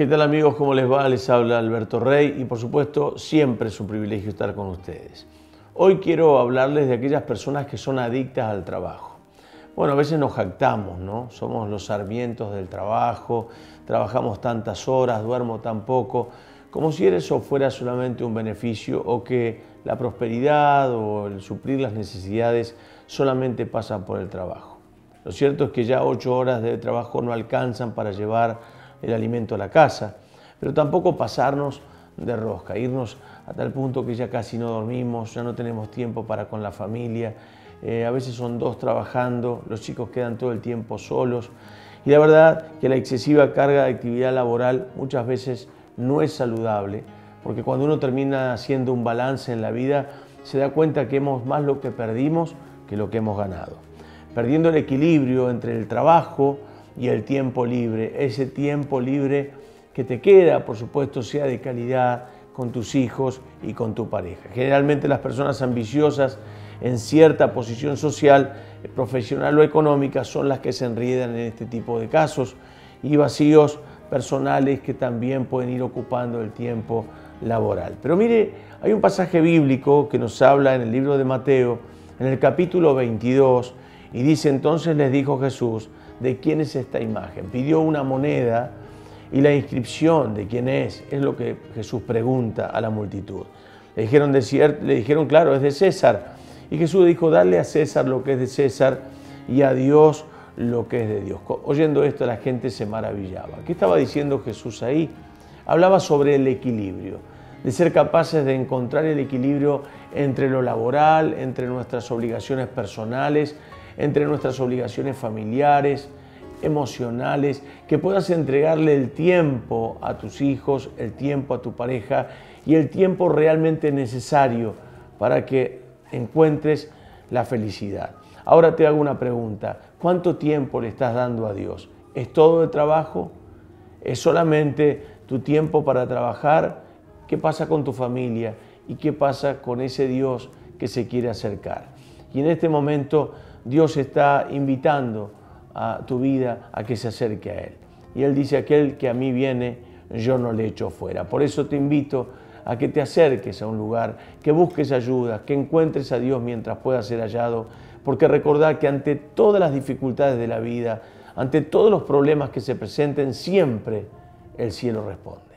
¿Qué tal amigos? ¿Cómo les va? Les habla Alberto Rey y por supuesto siempre es un privilegio estar con ustedes. Hoy quiero hablarles de aquellas personas que son adictas al trabajo. Bueno, a veces nos jactamos, ¿no? Somos los sarmientos del trabajo, trabajamos tantas horas, duermo tan poco, como si eso fuera solamente un beneficio o que la prosperidad o el suplir las necesidades solamente pasan por el trabajo. Lo cierto es que ya ocho horas de trabajo no alcanzan para llevar el alimento a la casa, pero tampoco pasarnos de rosca, irnos a tal punto que ya casi no dormimos, ya no tenemos tiempo para con la familia, eh, a veces son dos trabajando, los chicos quedan todo el tiempo solos y la verdad que la excesiva carga de actividad laboral muchas veces no es saludable, porque cuando uno termina haciendo un balance en la vida, se da cuenta que hemos más lo que perdimos que lo que hemos ganado. Perdiendo el equilibrio entre el trabajo, y el tiempo libre, ese tiempo libre que te queda, por supuesto, sea de calidad con tus hijos y con tu pareja. Generalmente las personas ambiciosas en cierta posición social, profesional o económica son las que se enriedan en este tipo de casos y vacíos personales que también pueden ir ocupando el tiempo laboral. Pero mire, hay un pasaje bíblico que nos habla en el libro de Mateo, en el capítulo 22, y dice entonces les dijo Jesús, de quién es esta imagen. Pidió una moneda y la inscripción de quién es, es lo que Jesús pregunta a la multitud. Le dijeron, le dijeron, claro, es de César. Y Jesús dijo, dale a César lo que es de César y a Dios lo que es de Dios. Oyendo esto la gente se maravillaba. ¿Qué estaba diciendo Jesús ahí? Hablaba sobre el equilibrio, de ser capaces de encontrar el equilibrio entre lo laboral, entre nuestras obligaciones personales, entre nuestras obligaciones familiares, emocionales, que puedas entregarle el tiempo a tus hijos, el tiempo a tu pareja y el tiempo realmente necesario para que encuentres la felicidad. Ahora te hago una pregunta, ¿cuánto tiempo le estás dando a Dios? ¿Es todo de trabajo? ¿Es solamente tu tiempo para trabajar? ¿Qué pasa con tu familia? ¿Y qué pasa con ese Dios que se quiere acercar? Y en este momento Dios está invitando a tu vida a que se acerque a Él. Y Él dice, aquel que a mí viene, yo no le echo fuera. Por eso te invito a que te acerques a un lugar, que busques ayuda, que encuentres a Dios mientras pueda ser hallado, porque recordad que ante todas las dificultades de la vida, ante todos los problemas que se presenten, siempre el cielo responde.